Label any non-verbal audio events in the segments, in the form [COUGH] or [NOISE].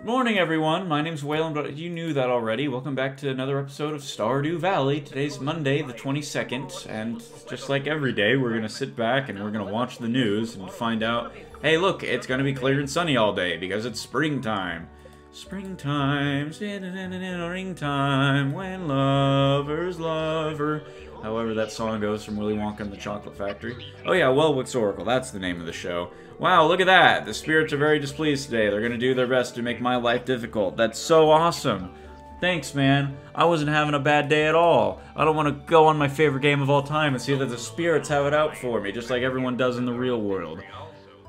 Good morning, everyone. My name's Waylon, but you knew that already. Welcome back to another episode of Stardew Valley. Today's Monday, the 22nd, and just like every day, we're gonna sit back and we're gonna watch the news and find out, hey, look, it's gonna be clear and sunny all day because it's springtime. Springtime, springtime, when lovers lover. However that song goes from Willy Wonka and the Chocolate Factory. Oh yeah, Welwick's Oracle, that's the name of the show. Wow, look at that! The spirits are very displeased today. They're gonna do their best to make my life difficult. That's so awesome! Thanks, man. I wasn't having a bad day at all. I don't want to go on my favorite game of all time and see that the spirits have it out for me, just like everyone does in the real world.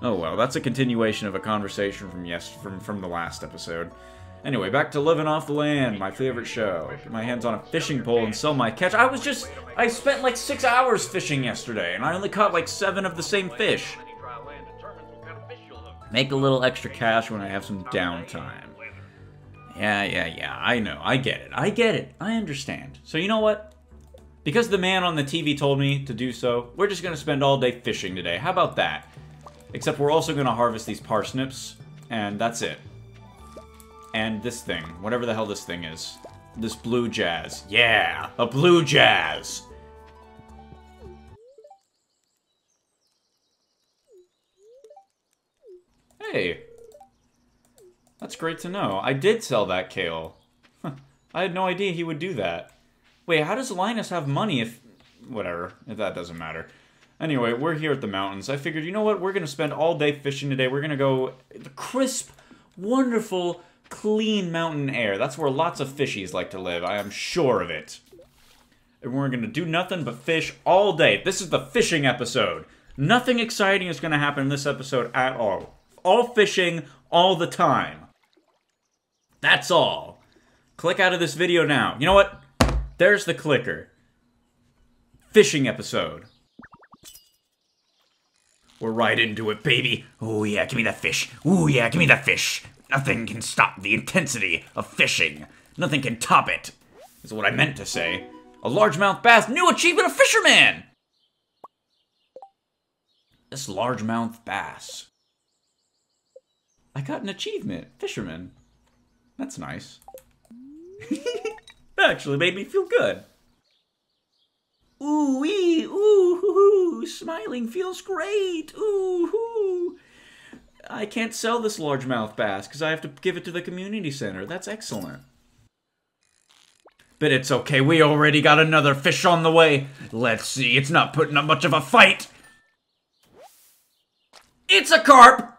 Oh well, that's a continuation of a conversation from yes from from the last episode. Anyway, back to living off the land, my favorite show. Get my hands on a fishing pole and sell my catch. I was just I spent like six hours fishing yesterday, and I only caught like seven of the same fish. Make a little extra cash when I have some downtime. Yeah, yeah, yeah. I know. I get it. I get it. I understand. So you know what? Because the man on the TV told me to do so, we're just gonna spend all day fishing today. How about that? Except we're also gonna harvest these parsnips, and that's it. And this thing, whatever the hell this thing is. This blue jazz. Yeah, a blue jazz! Hey. That's great to know. I did sell that kale. I had no idea he would do that. Wait, how does Linus have money if... Whatever, if that doesn't matter. Anyway, we're here at the mountains. I figured, you know what? We're going to spend all day fishing today. We're going to go... The crisp, wonderful, clean mountain air. That's where lots of fishies like to live. I am sure of it. And we're going to do nothing but fish all day. This is the fishing episode. Nothing exciting is going to happen in this episode at all. All fishing, all the time. That's all. Click out of this video now. You know what? There's the clicker. Fishing episode. We're right into it, baby. Oh yeah, give me that fish. Oh yeah, give me that fish. Nothing can stop the intensity of fishing. Nothing can top it. Is what I meant to say. A largemouth bass, new achievement of fisherman! This largemouth bass. I got an achievement, fisherman. That's nice. [LAUGHS] that actually made me feel good. Ooh wee, ooh hoo hoo, smiling feels great, ooh hoo. I can't sell this largemouth bass because I have to give it to the community center. That's excellent. But it's okay, we already got another fish on the way. Let's see, it's not putting up much of a fight. It's a carp!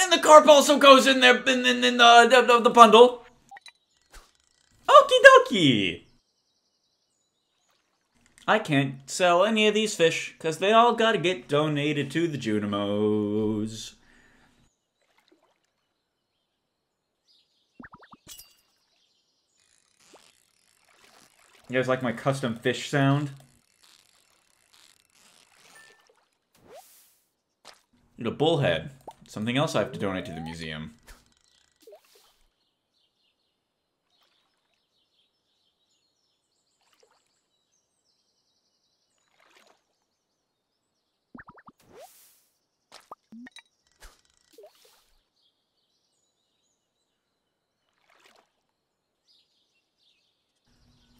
And the carp also goes in there in, in, in the, the, the bundle. Okie dokie! I can't sell any of these fish because they all gotta get donated to the Junimos. You guys like my custom fish sound? The bullhead. Something else I have to donate to the museum.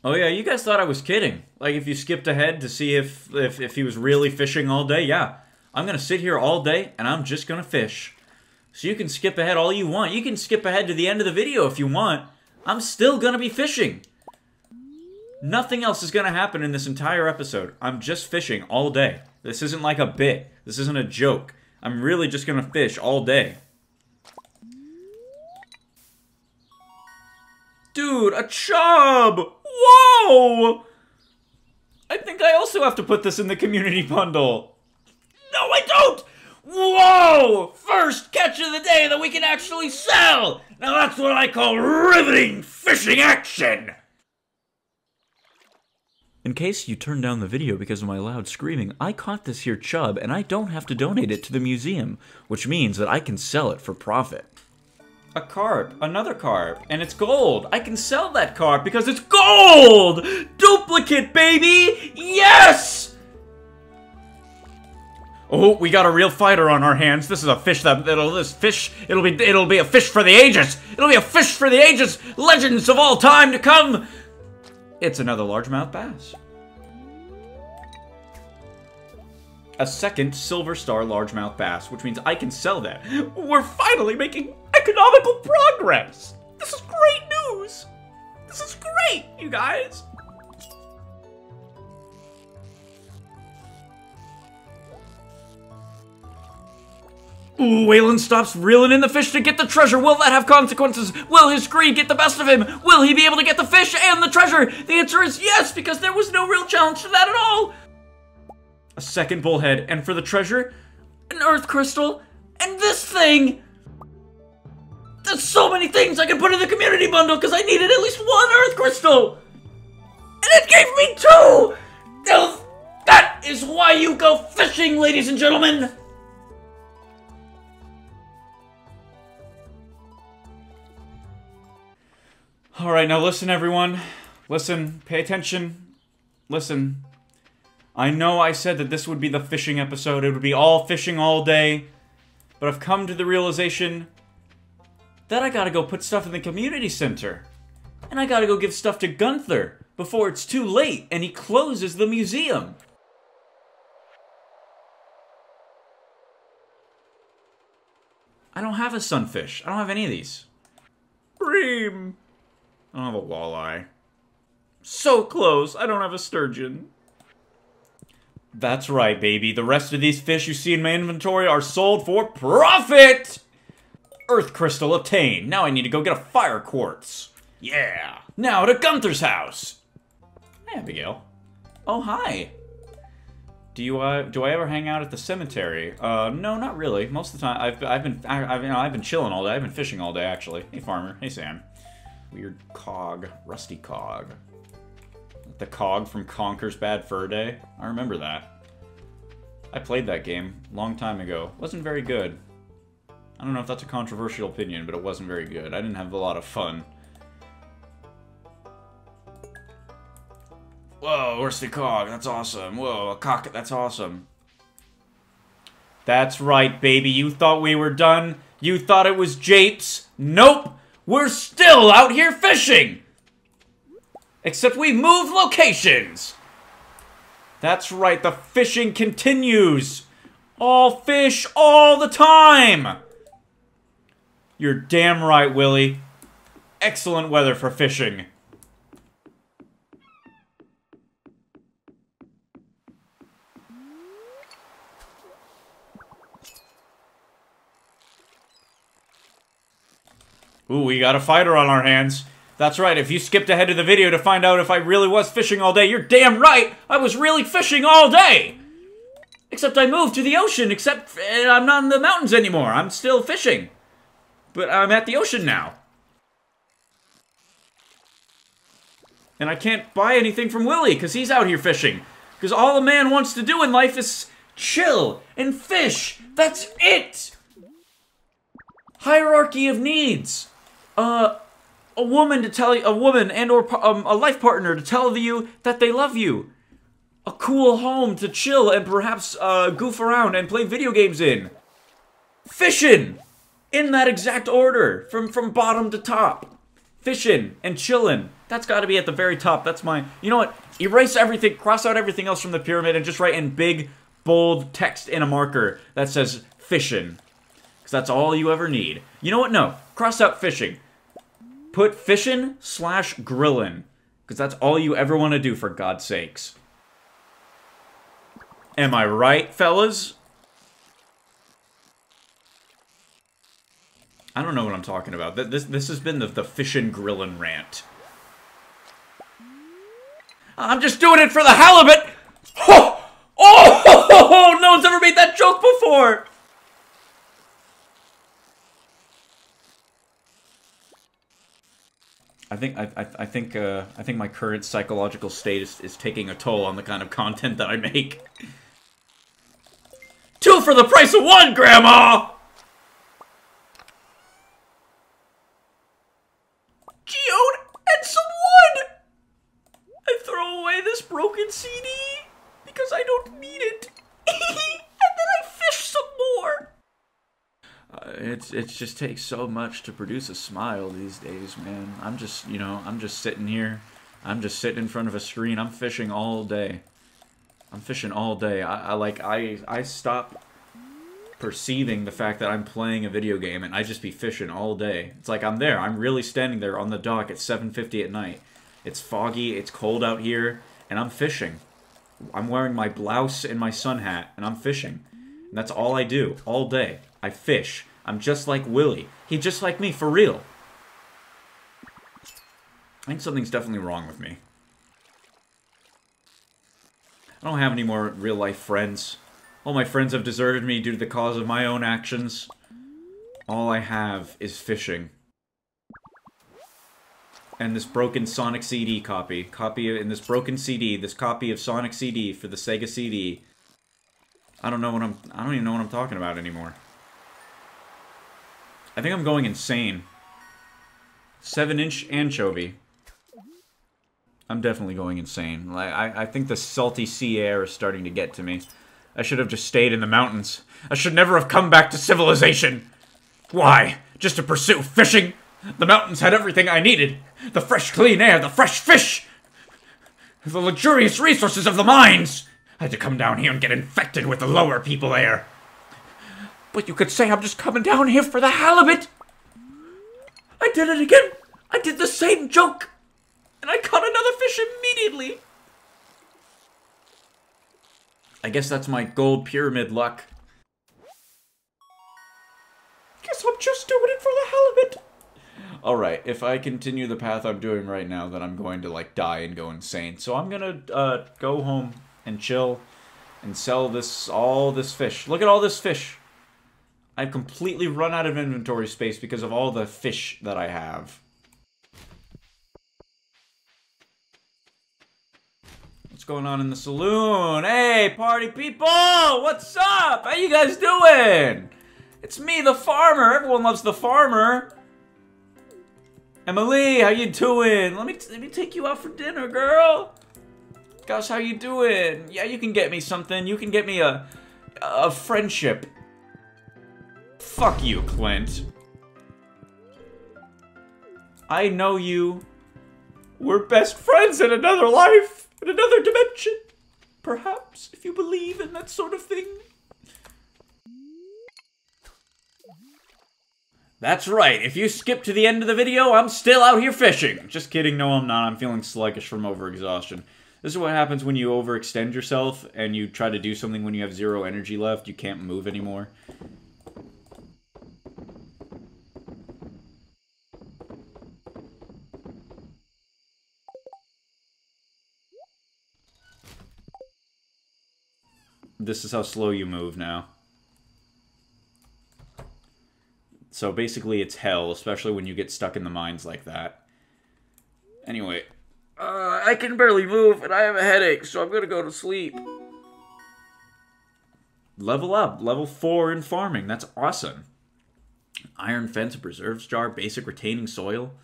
Oh yeah, you guys thought I was kidding. Like if you skipped ahead to see if if, if he was really fishing all day, yeah. I'm gonna sit here all day and I'm just gonna fish. So you can skip ahead all you want. You can skip ahead to the end of the video if you want. I'm still gonna be fishing. Nothing else is gonna happen in this entire episode. I'm just fishing all day. This isn't like a bit. This isn't a joke. I'm really just gonna fish all day. Dude, a chub! Whoa! I think I also have to put this in the community bundle. No, I don't! Whoa! First catch of the day that we can actually sell! Now that's what I call riveting fishing action! In case you turned down the video because of my loud screaming, I caught this here chub and I don't have to donate it to the museum, which means that I can sell it for profit. A carp, another carp, and it's gold. I can sell that carp because it's gold! Duplicate, baby! Yes! Oh, we got a real fighter on our hands. This is a fish that it'll this fish it'll be it'll be a fish for the ages. It'll be a fish for the ages. Legends of all time to come. It's another largemouth bass. A second silver star largemouth bass, which means I can sell that. We're finally making economical progress. This is great news. This is great, you guys. Ooh, Waylon stops reeling in the fish to get the treasure. Will that have consequences? Will his greed get the best of him? Will he be able to get the fish and the treasure? The answer is yes, because there was no real challenge to that at all. A second bullhead, and for the treasure, an earth crystal, and this thing. There's so many things I can put in the community bundle because I needed at least one earth crystal. And it gave me two. That is why you go fishing, ladies and gentlemen. All right, now listen, everyone. Listen, pay attention. Listen. I know I said that this would be the fishing episode. It would be all fishing all day. But I've come to the realization that I gotta go put stuff in the community center. And I gotta go give stuff to Gunther before it's too late and he closes the museum. I don't have a sunfish. I don't have any of these. Bream. I don't have a walleye. So close. I don't have a sturgeon. That's right, baby. The rest of these fish you see in my inventory are sold for profit! Earth crystal obtained. Now I need to go get a fire quartz. Yeah. Now to Gunther's house. Hey, Abigail. Oh, hi. Do you uh, do I ever hang out at the cemetery? Uh, no, not really. Most of the time, I've I've been I, have you know I've been chilling all day. I've been fishing all day actually. Hey, farmer. Hey, Sam. Weird cog. Rusty cog. The cog from Conker's Bad Fur Day. I remember that. I played that game long time ago. Wasn't very good. I don't know if that's a controversial opinion, but it wasn't very good. I didn't have a lot of fun. Whoa, where's the Cog, that's awesome. Whoa, a cock, that's awesome. That's right, baby. You thought we were done? You thought it was Japes? Nope! We're still out here fishing! Except we moved locations! That's right, the fishing continues! All fish all the time! You're damn right, Willy. Excellent weather for fishing. Ooh, we got a fighter on our hands. That's right, if you skipped ahead to the video to find out if I really was fishing all day, you're damn right! I was really fishing all day! Except I moved to the ocean, except uh, I'm not in the mountains anymore. I'm still fishing. But I'm at the ocean now. And I can't buy anything from Willy, because he's out here fishing. Because all a man wants to do in life is chill and fish. That's it! Hierarchy of needs uh, a woman to tell you, a woman and or um, a life partner to tell you that they love you. A cool home to chill and perhaps uh, goof around and play video games in. Fishing! In that exact order, from, from bottom to top. Fishing and chilling. That's got to be at the very top. That's my... You know what? Erase everything, cross out everything else from the pyramid and just write in big, bold text in a marker that says fishing. Because that's all you ever need. You know what? No. Cross out fishing. Put fishing slash grilling. Because that's all you ever want to do, for God's sakes. Am I right, fellas? I don't know what I'm talking about. This this has been the, the fishing grilling rant. I'm just doing it for the halibut! Oh! Oh! [LAUGHS] No one's ever made that joke before! I think I, I, I think uh, I think my current psychological state is, is taking a toll on the kind of content that I make. Two for the price of one, Grandma! Geode and some wood! I broken CD because I don't need it. [LAUGHS] and then I fish some more. Uh, it's it just takes so much to produce a smile these days, man. I'm just you know I'm just sitting here, I'm just sitting in front of a screen. I'm fishing all day. I'm fishing all day. I, I like I I stop perceiving the fact that I'm playing a video game and I just be fishing all day. It's like I'm there. I'm really standing there on the dock at 7:50 at night. It's foggy. It's cold out here, and I'm fishing. I'm wearing my blouse and my sun hat, and I'm fishing. And that's all I do all day. I fish. I'm just like Willy. He's just like me, for real. I think something's definitely wrong with me. I don't have any more real-life friends. All my friends have deserted me due to the cause of my own actions. All I have is fishing. And this broken Sonic CD copy. Copy in this broken CD, this copy of Sonic CD for the Sega CD. I don't know what I'm I don't even know what I'm talking about anymore. I think I'm going insane. Seven inch anchovy. I'm definitely going insane. Like I, I think the salty sea air is starting to get to me. I should have just stayed in the mountains. I should never have come back to civilization. Why? Just to pursue fishing? The mountains had everything I needed. The fresh, clean air, the fresh fish, the luxurious resources of the mines. I had to come down here and get infected with the lower people there. But you could say I'm just coming down here for the halibut. I did it again. I did the same joke. And I caught another fish immediately. I guess that's my gold pyramid luck. Guess I'm just doing it for the halibut. Alright, if I continue the path I'm doing right now, then I'm going to, like, die and go insane. So I'm gonna, uh, go home and chill and sell this, all this fish. Look at all this fish. I've completely run out of inventory space because of all the fish that I have. What's going on in the saloon? Hey, party people! What's up? How you guys doing? It's me, the farmer. Everyone loves the farmer. Emily, how you doing? Let me let me take you out for dinner, girl. Gosh, how you doing? Yeah, you can get me something. You can get me a a friendship. Fuck you, Clint. I know you. We're best friends in another life, in another dimension. Perhaps, if you believe in that sort of thing. That's right, if you skip to the end of the video, I'm still out here fishing. Just kidding, no I'm not, I'm feeling sluggish from overexhaustion. This is what happens when you overextend yourself and you try to do something when you have zero energy left, you can't move anymore. This is how slow you move now. So basically it's hell, especially when you get stuck in the mines like that. Anyway, uh, I can barely move and I have a headache, so I'm gonna go to sleep. Level up, level 4 in farming, that's awesome. Iron fence, preserves jar, basic retaining soil.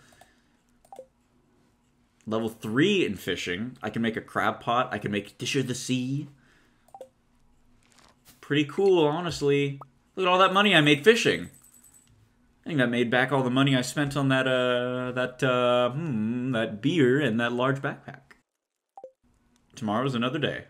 Level 3 in fishing, I can make a crab pot, I can make dish of the sea. Pretty cool, honestly. Look at all that money I made fishing. I think that made back all the money I spent on that, uh, that, uh, hmm, that beer and that large backpack. Tomorrow's another day.